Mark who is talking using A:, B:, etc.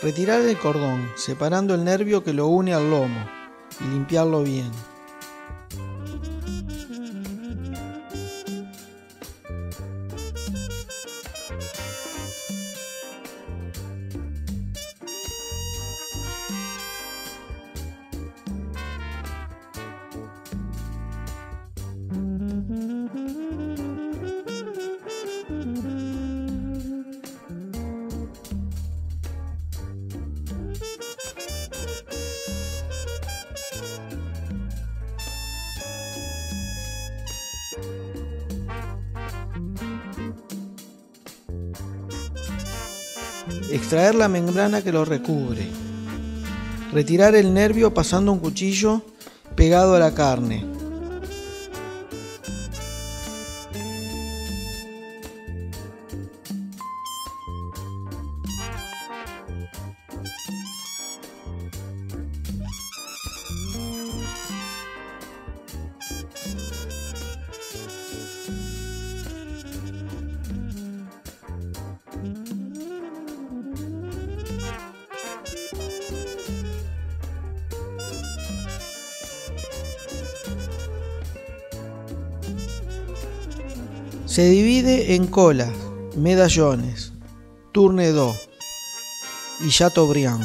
A: Retirar el cordón, separando el nervio que lo une al lomo y limpiarlo bien. Extraer la membrana que lo recubre. Retirar el nervio pasando un cuchillo pegado a la carne. Se divide en colas, medallones, tourne y chateaubriand.